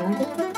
Música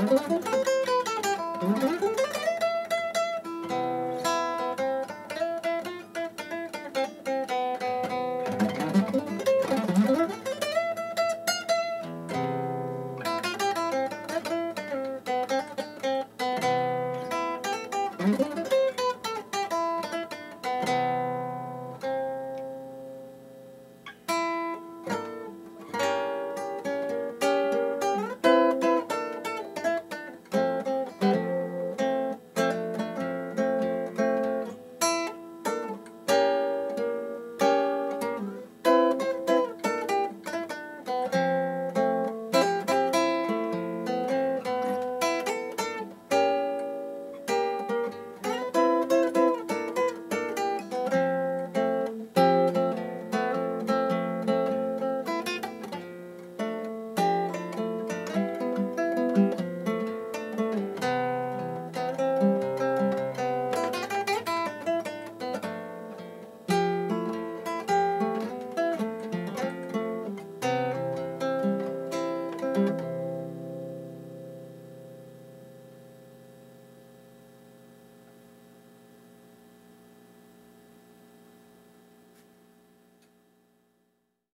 Mm-hmm.